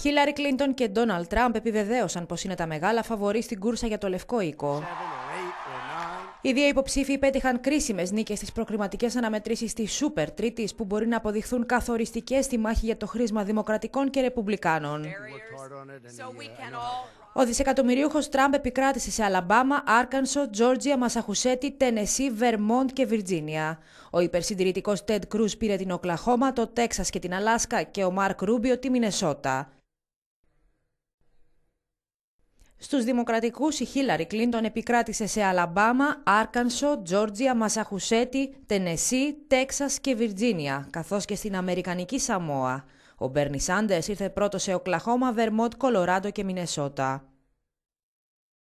Χίλαρη Κλίντον και Ντόναλτ Τραμπ επιβεβαίωσαν πως είναι τα μεγάλα φαβορή στην κούρσα για το Λευκό Οίκο. Οι δύο υποψήφοι πέτυχαν κρίσιμες νίκες στις προκριματικές αναμετρήσεις της Σούπερ Τρίτης, που μπορεί να αποδειχθούν καθοριστικές στη μάχη για το χρήσμα Δημοκρατικών και Ρεπουμπλικάνων. Ο δισεκατομμυρίουχος Τραμπ επικράτησε σε Αλαμπάμα, Άρκανσο, Τζόρτζια, Μασαχουσέτη, Τενεσί, Βερμόντ και Βιρτζίνια. Ο υπερσυντηρητικός Τέντ Κρούς πήρε την Οκλαχώμα, το Τέξας και την Αλάσκα και ο Μάρκ Ρούμπιο τη Μινεσότα. Στους δημοκρατικούς η Χίλαρη Κλίντον επικράτησε σε Αλαμπάμα, Άρκανσο, Τζόρτζια, Μασαχουσέτη, Τενεσί, Τέξας και Βιρτζίνια, καθώς και στην Αμερικανική Σαμόα. Ο Μπέρνι Σάντερς ήρθε πρώτος σε Οκλαχώμα, Βερμότ, Κολοράντο και Μινεσότα.